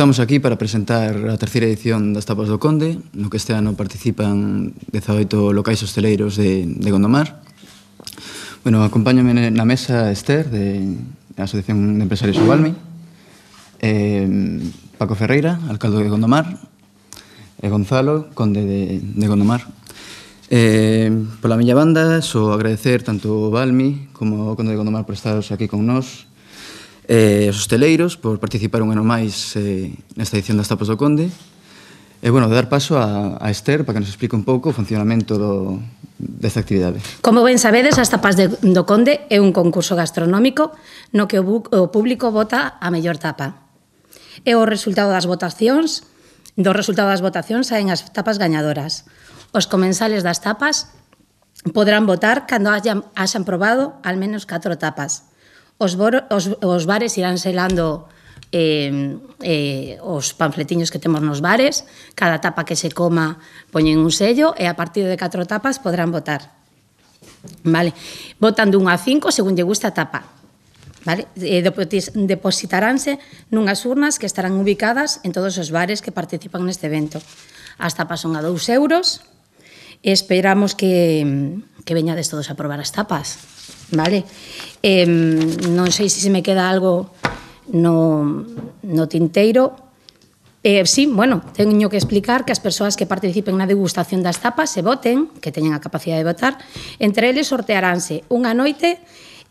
Estamos aquí para presentar a terceira edición das Tapas do Conde, no que este ano participan 18 locais hosteleiros de, de Gondomar. Bueno, acompáñame na mesa Esther, de a Asociación de Empresarios Ubalmi, eh, Paco Ferreira, alcalde de Gondomar, e Gonzalo, conde de, de Gondomar. Eh, pola miña banda, so agradecer tanto o Balmi como o conde de Gondomar por estaros aquí con nós eh, os hosteleiros por participar un ano máis eh, nesta edición das Tapas do Conde. E, eh, bueno, dar paso a, a Esther para que nos explique un pouco o funcionamento do, desta actividade. Como ben sabedes, as Tapas de, do Conde é un concurso gastronómico no que o, bu, o público vota a mellor tapa. E o resultado das votacións do resultado das votacións saen as tapas gañadoras. Os comensales das tapas poderán votar cando hayan, hayan probado al menos 4 tapas. Os, bor, os, os bares irán selando eh, eh, os panfletiños que temos nos bares, cada tapa que se coma poñen un sello e a partir de catro tapas podrán votar. Vale. Votan dun a cinco según lle gusta a tapa. Vale? Eh, e depositaránse nunhas urnas que estarán ubicadas en todos os bares que participan neste evento. As tapas son a 2 euros. Esperamos que, que veñades todos a probar as tapas vale? Eh, non sei se me queda algo no, no tinteiro. Eh, sí, bueno, teño que explicar que as persoas que participen na degustación das tapas se voten, que teñan a capacidade de votar, entre eles sortearánse unha noite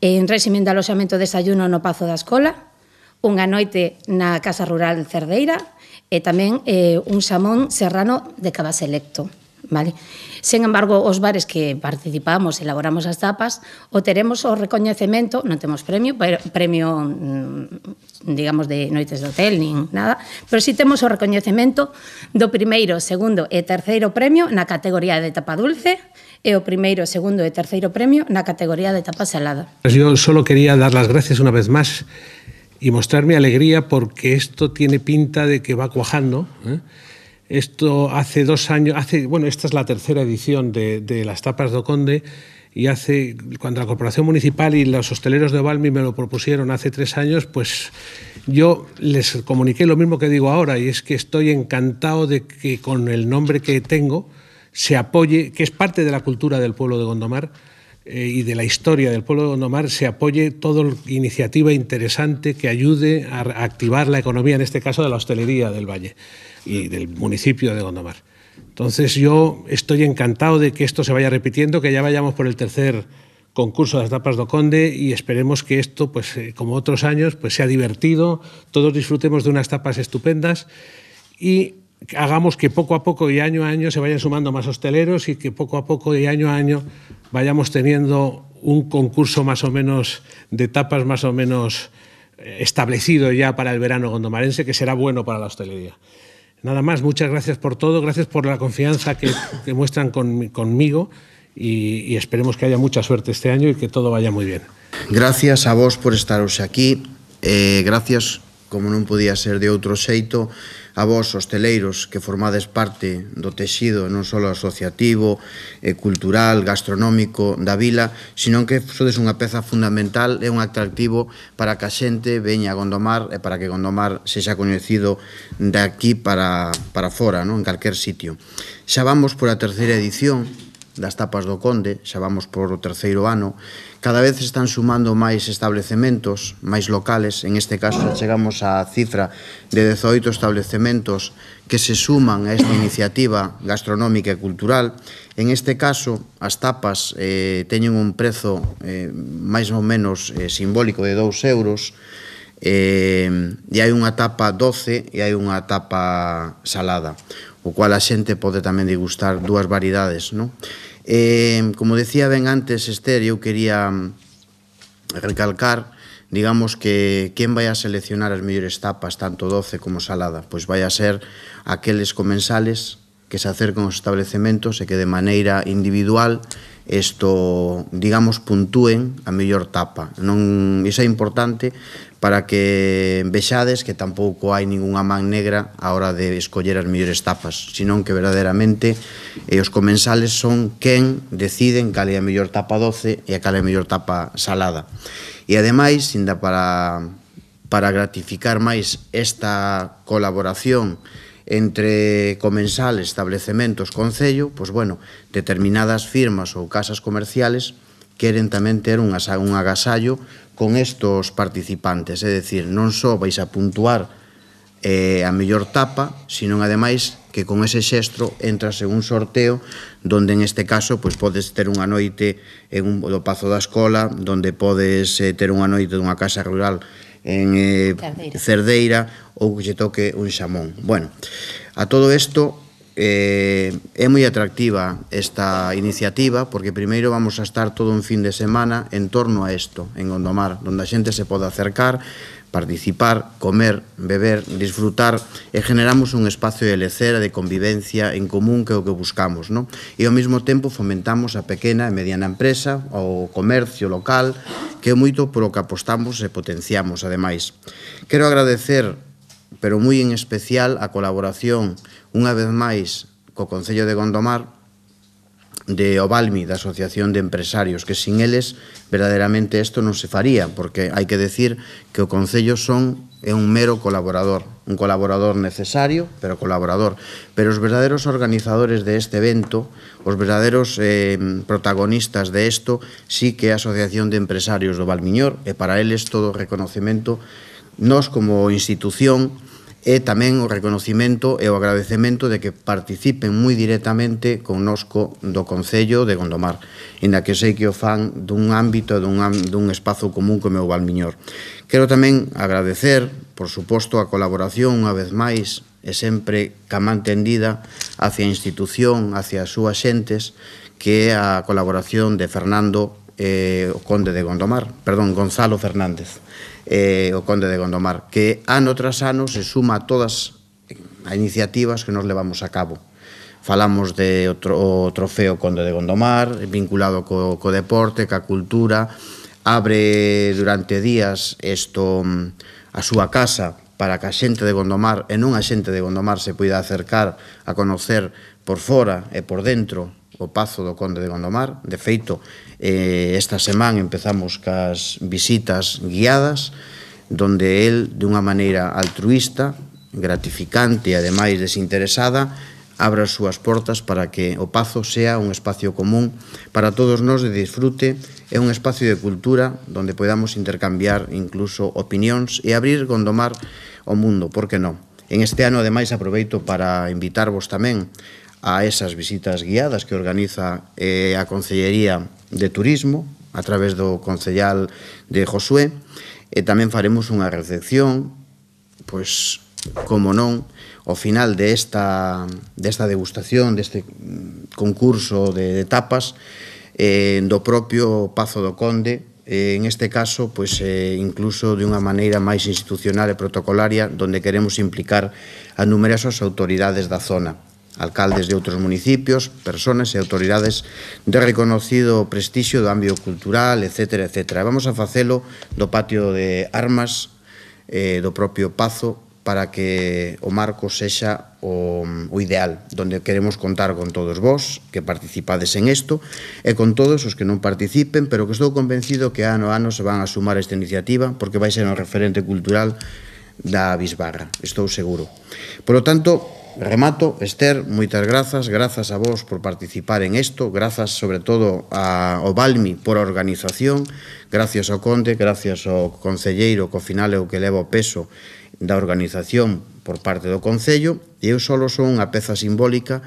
en régimen de aloxamento de desayuno no Pazo da Escola, unha noite na Casa Rural Cerdeira e tamén eh, un xamón serrano de Cabaselecto. Vale? Sen embargo, os bares que participamos, elaboramos as tapas, o teremos o recoñecemento, non temos premio, pero, premio, mm, digamos, de noites de hotel, nin nada, pero si sí temos o recoñecemento do primeiro, segundo e terceiro premio na categoría de tapa dulce, e o primeiro, segundo e terceiro premio na categoría de tapa salada. Yo solo quería dar las gracias una vez más y mostrar mi alegría porque esto tiene pinta de que va cuajando, ¿eh? Esto hace dos años, hace, bueno, esta es la tercera edición de, de las tapas do Conde y hace, cuando la Corporación Municipal y los hosteleros de Balmi me lo propusieron hace tres años, pues yo les comuniqué lo mismo que digo ahora y es que estoy encantado de que con el nombre que tengo se apoye, que es parte de la cultura del pueblo de Gondomar, y de la historia del pueblo de Gondomar se apoye toda iniciativa interesante que ayude a activar la economía, en este caso de la hostelería del Valle y del municipio de Gondomar. Entonces yo estoy encantado de que esto se vaya repitiendo, que ya vayamos por el tercer concurso de las tapas do Conde y esperemos que esto, pues eh, como otros años, pues sea divertido, todos disfrutemos de unas tapas estupendas y hagamos que poco a poco y año a año se vayan sumando más hosteleros y que poco a poco y año a año vayamos teniendo un concurso más o menos de tapas más o menos eh, establecido ya para el verano gondomarense que será bueno para la hostelería. Nada más, muchas gracias por todo, gracias por la confianza que, muestran con, conmigo y, esperemos que haya mucha suerte este año y que todo vaya muy bien. Gracias a vos por estaros aquí, eh, gracias, como non podía ser de outro xeito, a vos, hosteleiros, que formades parte do texido non só asociativo, eh, cultural, gastronómico da vila, sino que sodes unha peza fundamental e un atractivo para que a xente veña a Gondomar e para que Gondomar sexa coñecido de aquí para, para fora, non? en calquer sitio. Xa vamos por a terceira edición das tapas do Conde, xa vamos por o terceiro ano, cada vez están sumando máis establecementos, máis locales, en este caso chegamos á cifra de 18 establecementos que se suman a esta iniciativa gastronómica e cultural. En este caso, as tapas eh, teñen un prezo eh, máis ou menos eh, simbólico de 2 euros, eh, e hai unha tapa doce e hai unha tapa salada o cual a xente pode tamén degustar dúas variedades, non? Eh, como decía ben antes, Esther, eu quería mm, recalcar digamos que quen vai a seleccionar as mellores tapas, tanto doce como salada, pois vai a ser aqueles comensales que se acercan aos establecementos e que de maneira individual isto, digamos, puntúen a mellor tapa. Non, iso é importante para que vexades que tampouco hai ningunha man negra a hora de escoller as mellores tapas, senón que verdadeiramente eh, os comensales son quen deciden cal é a mellor tapa doce e a cal é a mellor tapa salada. E ademais, inda para, para gratificar máis esta colaboración entre comensal, establecementos, concello, pois bueno, determinadas firmas ou casas comerciales queren tamén ter un, un agasallo con estos participantes, é dicir, non só vais a puntuar eh, a mellor tapa, sino ademais que con ese xestro entras en un sorteo donde en este caso pois podes ter unha noite en un do Pazo da Escola, donde podes eh, ter unha noite dunha casa rural en eh, Cerdeira. Cerdeira ou que lle toque un xamón. Bueno, a todo isto Eh, é moi atractiva esta iniciativa porque primeiro vamos a estar todo un fin de semana en torno a isto, en Gondomar, onde a xente se pode acercar, participar, comer, beber, disfrutar e generamos un espacio de lecera, de convivencia en común que é o que buscamos. Non? E ao mesmo tempo fomentamos a pequena e mediana empresa, o comercio local, que é moito polo que apostamos e potenciamos, ademais. Quero agradecer pero moi en especial a colaboración unha vez máis co Concello de Gondomar de Ovalmi, da Asociación de Empresarios, que sin eles verdadeiramente isto non se faría, porque hai que decir que o Concello son é un mero colaborador, un colaborador necesario, pero colaborador. Pero os verdadeiros organizadores de este evento, os verdadeiros eh, protagonistas de isto, sí que é a Asociación de Empresarios do Valmiñor, e para eles todo o reconocemento nos como institución e tamén o reconocimento e o agradecemento de que participen moi directamente con nosco do Concello de Gondomar, en a que sei que o fan dun ámbito e dun, dun espazo común como o Valmiñor. Quero tamén agradecer, por suposto, a colaboración unha vez máis e sempre camán tendida hacia a institución, hacia as súas xentes, que é a colaboración de Fernando eh, o Conde de Gondomar, perdón, Gonzalo Fernández eh, o Conde de Gondomar, que ano tras ano se suma a todas as iniciativas que nos levamos a cabo. Falamos de outro, o trofeo Conde de Gondomar, vinculado co, co deporte, ca cultura, abre durante días isto mm, a súa casa para que a xente de Gondomar e non a xente de Gondomar se poida acercar a conocer por fora e por dentro o Pazo do Conde de Gondomar. De feito, eh, esta semana empezamos cas visitas guiadas, donde el, de unha maneira altruista, gratificante e ademais desinteresada, abra as súas portas para que o Pazo sea un espacio común para todos nós de disfrute e un espacio de cultura donde podamos intercambiar incluso opinións e abrir Gondomar ao mundo, por que non? En este ano, ademais, aproveito para invitarvos tamén a esas visitas guiadas que organiza eh, a Concellería de Turismo a través do Concellal de Josué e tamén faremos unha recepción pois como non ao final desta desta degustación deste mm, concurso de, de tapas eh, do propio Pazo do Conde eh, en este caso pois eh, incluso de unha maneira máis institucional e protocolaria donde queremos implicar a numerosas autoridades da zona alcaldes de outros municipios, personas e autoridades de reconocido prestixio do ámbito cultural, etc. etc. E vamos a facelo do patio de armas eh, do propio Pazo para que o marco sexa o, o ideal, donde queremos contar con todos vós que participades en isto e con todos os que non participen, pero que estou convencido que ano a ano se van a sumar a esta iniciativa porque vai ser un referente cultural da Bisbarra, estou seguro. Por lo tanto, remato, Esther, moitas grazas, grazas a vos por participar en isto, grazas sobre todo a, ao Balmi por a organización, gracias ao Conde, gracias ao Concelleiro, que ao final é o que leva o peso da organización por parte do Concello, e eu só son unha peza simbólica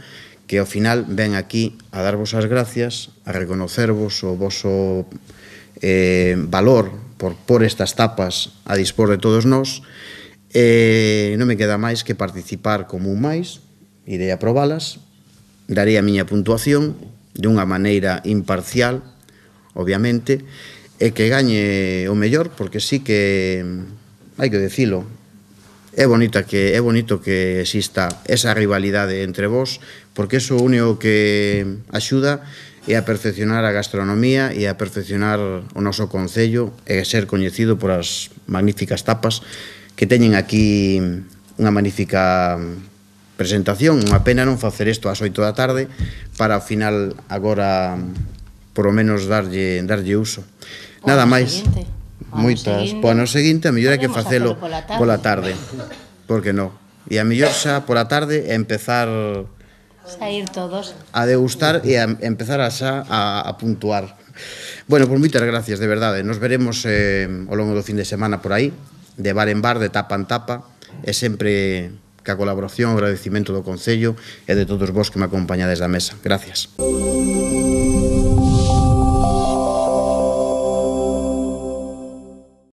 que ao final ven aquí a darvos as gracias, a reconocervos o voso eh, valor por por estas tapas a dispor de todos nós, E non me queda máis que participar como un máis, irei a probalas, darei a miña puntuación de unha maneira imparcial, obviamente, e que gañe o mellor, porque sí que hai que decilo, é bonito que é bonito que exista esa rivalidade entre vós, porque eso o único que axuda é a perfeccionar a gastronomía e a perfeccionar o noso concello e ser coñecido por as magníficas tapas que teñen aquí unha magnífica presentación. Unha pena non facer isto ás 8 da tarde para ao final agora por o menos darlle darlle uso. Nada máis. Moitas. Pois ano seguinte, a mellor é que facelo pola tarde. pola tarde. Porque non. E a mellor xa pola tarde é empezar sair todos a degustar e a empezar a xa a, a puntuar. Bueno, pois moitas gracias, de verdade. Nos veremos eh, ao longo do fin de semana por aí de bar en bar, de tapa en tapa, e sempre ca colaboración, o agradecimento do Concello e de todos vos que me acompañades da mesa. Gracias. Música